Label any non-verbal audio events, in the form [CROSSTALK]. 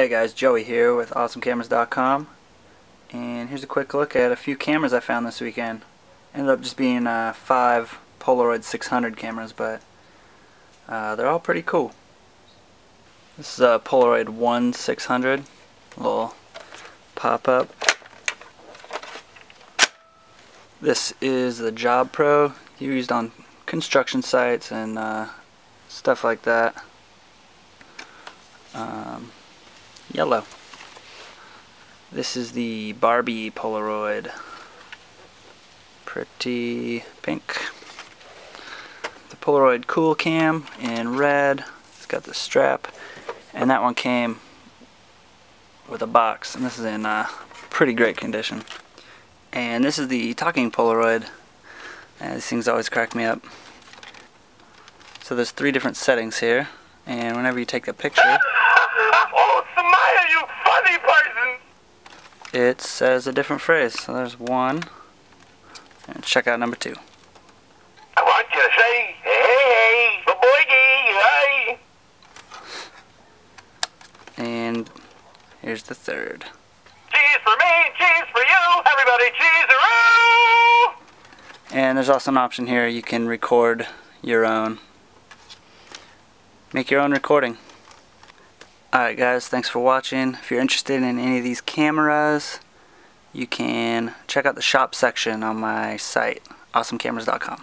Hey guys, Joey here with AwesomeCameras.com and here's a quick look at a few cameras I found this weekend. Ended up just being uh, five Polaroid 600 cameras, but uh, they're all pretty cool. This is a Polaroid 1 600, little pop-up. This is the Job Pro used on construction sites and uh, stuff like that. Um, yellow. This is the Barbie Polaroid. Pretty pink. The Polaroid Cool Cam in red. It's got the strap. And that one came with a box. And this is in uh, pretty great condition. And this is the Talking Polaroid. And these things always crack me up. So there's three different settings here. And whenever you take a picture, [LAUGHS] it says a different phrase. So there's one. And check out number two. I want you to say, hey, hey, hey. And here's the third. Cheese for me, cheese for you, everybody cheese-a-roo! And there's also an option here you can record your own. Make your own recording. Alright guys, thanks for watching. If you're interested in any of these cameras, you can check out the shop section on my site, awesomecameras.com.